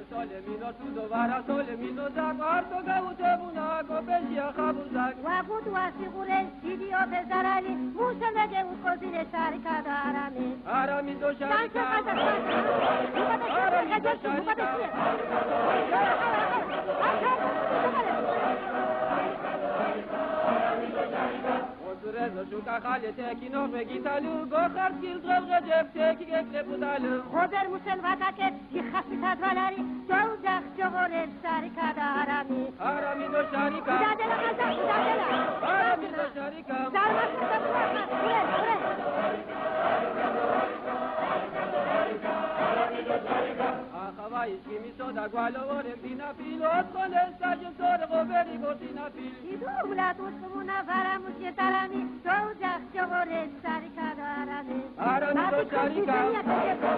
Mino tu dovara sole mino da quarto gaute buna copesia khabuzak ვაგუდ ვასიღურე დიდიო ბეზარალი მუსემეგე უკოზინე სარიკა და არამი Arami do sharika Ozrezo shuka khale kil zolge jeb teki gekle budalu ხოდერ მუსენ ვაკაკე იხასითა დვალარი დაუძახ ჯოგორე სარიკა და არამი Arami do sharika დადელა ყაზა დადელა Arami do sharika დარბაზა დაფლა ურე ურე Akhavai shimi soda gwalo ore dina fil Thank you.